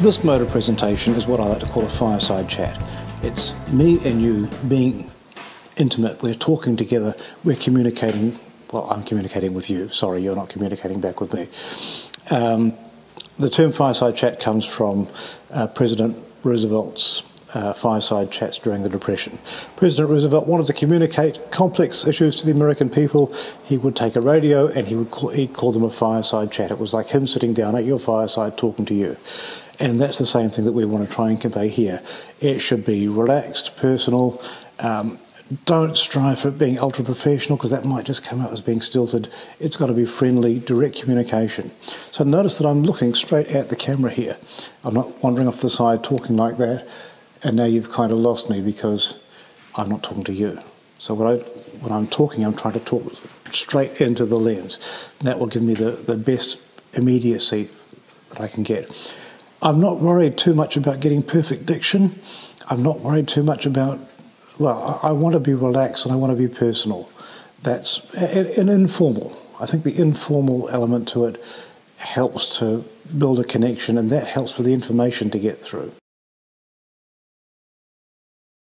This mode of presentation is what I like to call a fireside chat. It's me and you being intimate. We're talking together. We're communicating. Well, I'm communicating with you. Sorry, you're not communicating back with me. Um, the term fireside chat comes from uh, President Roosevelt's uh, fireside chats during the Depression. President Roosevelt wanted to communicate complex issues to the American people. He would take a radio and he would call, he'd call them a fireside chat. It was like him sitting down at your fireside talking to you. And that's the same thing that we want to try and convey here. It should be relaxed, personal. Um, don't strive for being ultra professional because that might just come out as being stilted. It's got to be friendly, direct communication. So notice that I'm looking straight at the camera here. I'm not wandering off the side talking like that. And now you've kind of lost me because I'm not talking to you. So when, I, when I'm talking, I'm trying to talk straight into the lens. That will give me the, the best immediacy that I can get. I'm not worried too much about getting perfect diction. I'm not worried too much about, well, I, I want to be relaxed and I want to be personal. That's an informal. I think the informal element to it helps to build a connection and that helps for the information to get through.